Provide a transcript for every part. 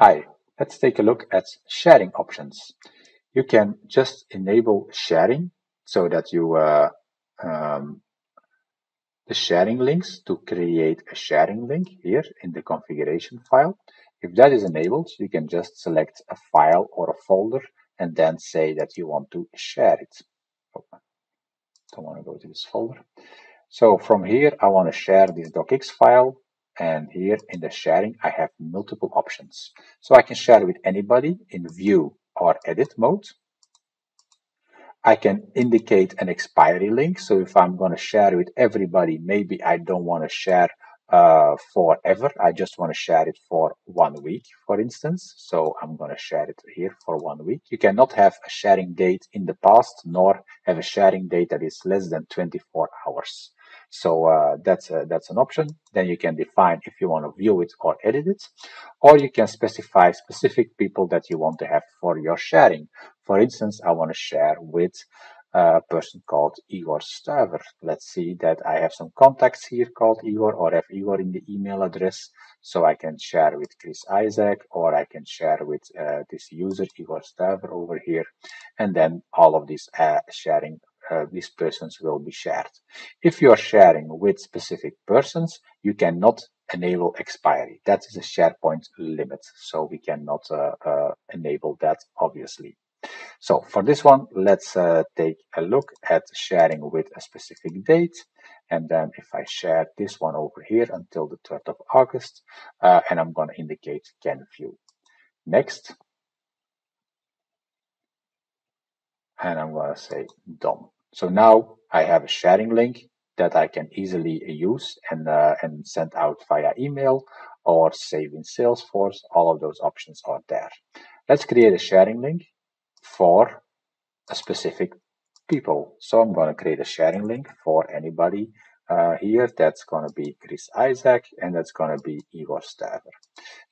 Hi, let's take a look at sharing options. You can just enable sharing so that you uh, um, the sharing links to create a sharing link here in the configuration file. If that is enabled, you can just select a file or a folder and then say that you want to share it. Oh, don't want to go to this folder. So from here, I want to share this docx file and here in the sharing, I have multiple options. So I can share with anybody in view or edit mode. I can indicate an expiry link. So if I'm going to share with everybody, maybe I don't want to share uh, forever. I just want to share it for one week, for instance. So I'm going to share it here for one week. You cannot have a sharing date in the past, nor have a sharing date that is less than 24 hours. So uh, that's a, that's an option. Then you can define if you want to view it or edit it, or you can specify specific people that you want to have for your sharing. For instance, I want to share with a person called Igor Stuiver. Let's see that I have some contacts here called Igor or have Igor in the email address. So I can share with Chris Isaac or I can share with uh, this user Igor Stuiver over here. And then all of these uh, sharing uh, these persons will be shared. If you are sharing with specific persons, you cannot enable expiry. That is a SharePoint limit, so we cannot uh, uh, enable that obviously. So for this one, let's uh, take a look at sharing with a specific date. And then if I share this one over here until the 3rd of August, uh, and I'm going to indicate can view. Next. And I'm going to say done. So now I have a sharing link that I can easily use and, uh, and send out via email or save in Salesforce. All of those options are there. Let's create a sharing link for a specific people. So I'm going to create a sharing link for anybody uh, here. That's going to be Chris Isaac and that's going to be Igor Stuiver.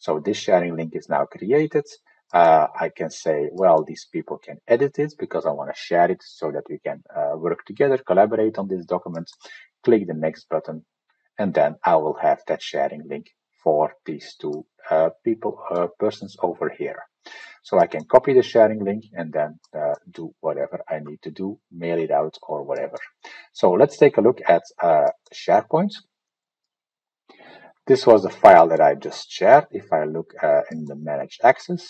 So this sharing link is now created uh, I can say, well, these people can edit it because I want to share it so that we can uh, work together, collaborate on these documents, click the next button, and then I will have that sharing link for these two uh, people, uh, persons over here. So I can copy the sharing link and then uh, do whatever I need to do, mail it out or whatever. So let's take a look at uh, SharePoint. This was the file that I just shared. If I look in the Manage Access,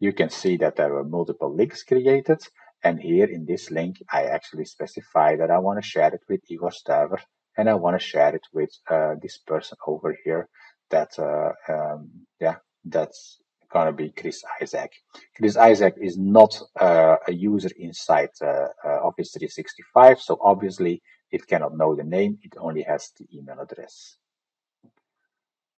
you can see that there were multiple links created. And here in this link, I actually specify that I want to share it with Igor Stuiver and I want to share it with uh, this person over here that, uh, um, yeah, that's going to be Chris Isaac. Chris Isaac is not uh, a user inside uh, uh, Office 365, so obviously it cannot know the name, it only has the email address.